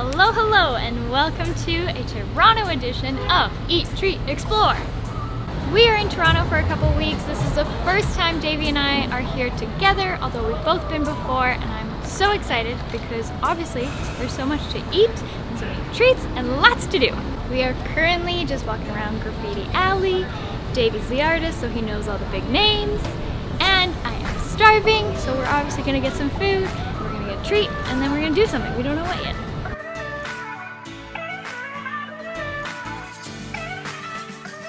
Hello, hello, and welcome to a Toronto edition of Eat, Treat, Explore. We are in Toronto for a couple weeks. This is the first time Davey and I are here together, although we've both been before, and I'm so excited because obviously there's so much to eat, and so many treats, and lots to do. We are currently just walking around Graffiti Alley. Davey's the artist, so he knows all the big names, and I am starving, so we're obviously gonna get some food, we're gonna get a treat, and then we're gonna do something. We don't know what yet.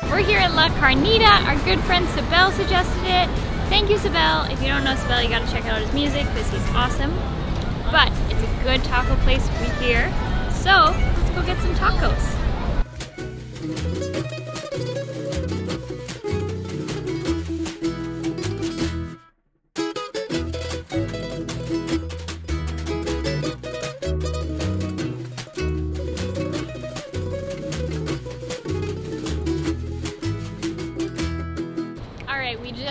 We're here at La Carnita. Our good friend Sebell suggested it. Thank you, Sebell. If you don't know Sebell, you gotta check out his music because he's awesome. But it's a good taco place be here. So let's go get some tacos.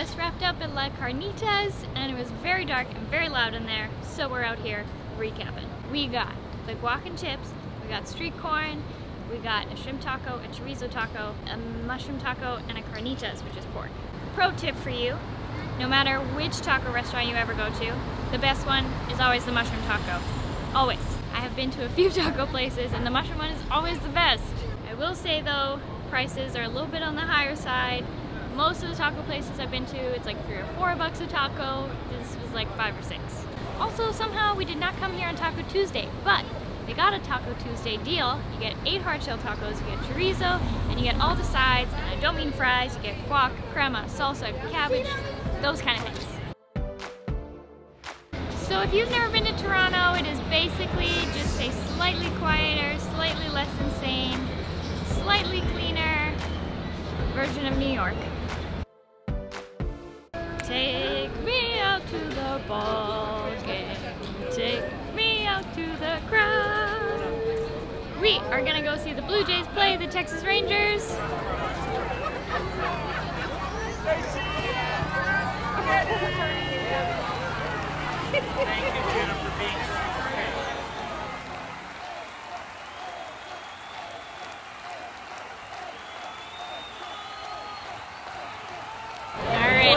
Just wrapped up at La Carnitas and it was very dark and very loud in there, so we're out here recapping. We got the guac and chips, we got street corn, we got a shrimp taco, a chorizo taco, a mushroom taco, and a carnitas, which is pork. Pro tip for you, no matter which taco restaurant you ever go to, the best one is always the mushroom taco. Always. I have been to a few taco places and the mushroom one is always the best. I will say though, prices are a little bit on the higher side. Most of the taco places I've been to, it's like three or four bucks a taco. This was like five or six. Also, somehow we did not come here on Taco Tuesday, but they got a Taco Tuesday deal. You get eight hard shell tacos, you get chorizo, and you get all the sides, and I don't mean fries, you get guac, crema, salsa, cabbage, those kind of things. So if you've never been to Toronto, it is basically just a slightly quieter, slightly less insane, slightly cleaner version of New York. Take me out to the ball game. Take me out to the crowd. We are gonna go see the Blue Jays play the Texas Rangers. Thank you, Jennifer, for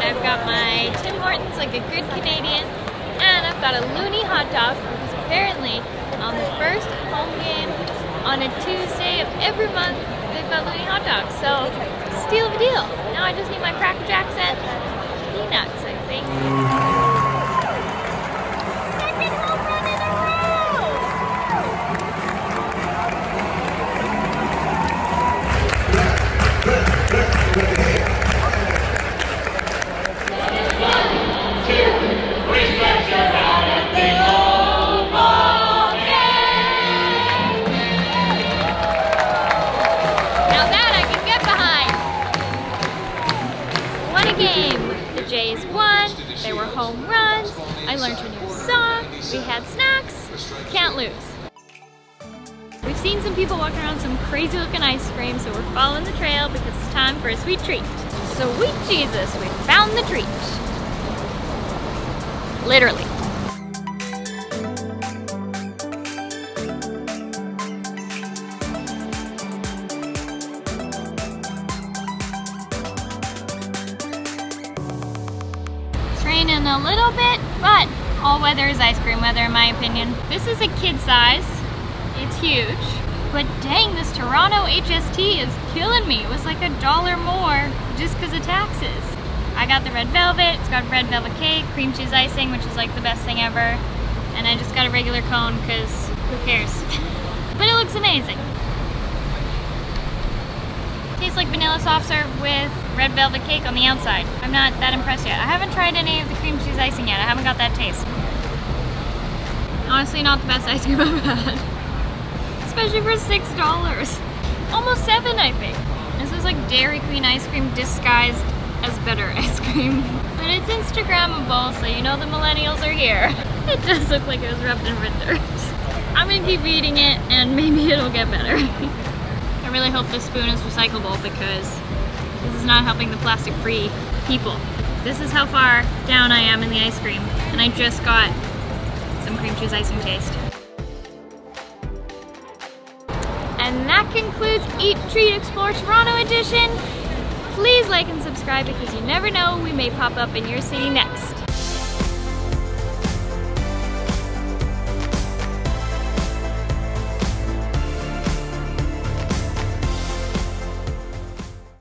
I've got my Tim Hortons like a good Canadian, and I've got a loonie hot dog because apparently on the first home game on a Tuesday of every month, they've got loonie hot dogs. So, steal a deal. Now I just need my Cracker Jacks and peanuts, I think. Game. The Jays won. There were home runs. I learned a new song. We had snacks. Can't lose. We've seen some people walking around some crazy looking ice cream, so we're following the trail because it's time for a sweet treat. So sweet Jesus, we found the treat. Literally. Raining a little bit, but all weather is ice cream weather in my opinion. This is a kid size. It's huge. But dang, this Toronto HST is killing me. It was like a dollar more just because of taxes. I got the red velvet. It's got red velvet cake, cream cheese icing, which is like the best thing ever. And I just got a regular cone because who cares? but it looks amazing. Tastes like vanilla soft serve with red velvet cake on the outside. I'm not that impressed yet. I haven't tried any of the cream cheese icing yet. I haven't got that taste. Honestly, not the best ice cream I've had. Especially for six dollars. Almost seven, I think. This is like Dairy Queen ice cream disguised as better ice cream. But it's Instagrammable, so you know the millennials are here. It does look like it was rubbed in red dirt. I'm gonna keep eating it and maybe it'll get better. I really hope this spoon is recyclable because this is not helping the plastic free people. This is how far down I am in the ice cream and I just got some cream cheese icing taste. And that concludes Eat, Treat, Explore Toronto edition. Please like and subscribe because you never know, we may pop up in your city next.